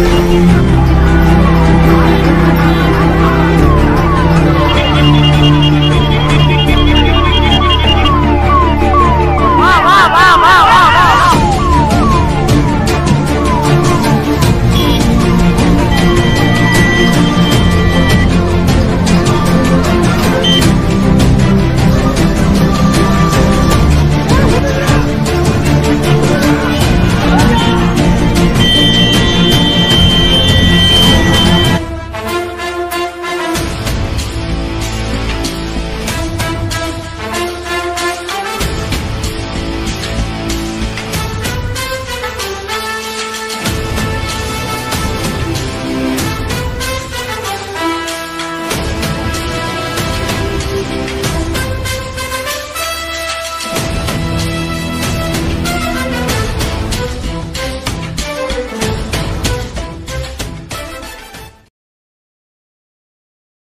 啊。